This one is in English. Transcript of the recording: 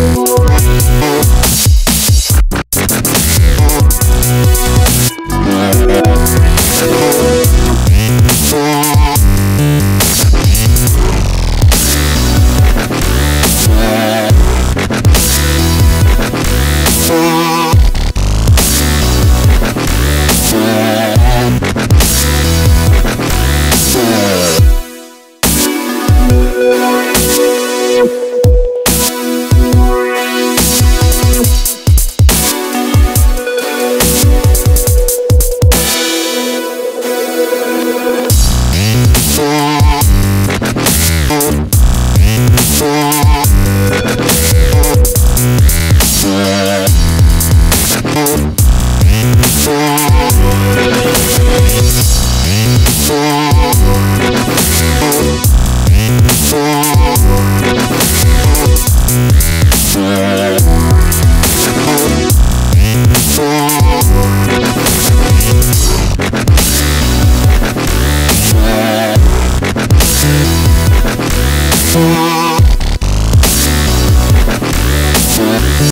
Oh, oh,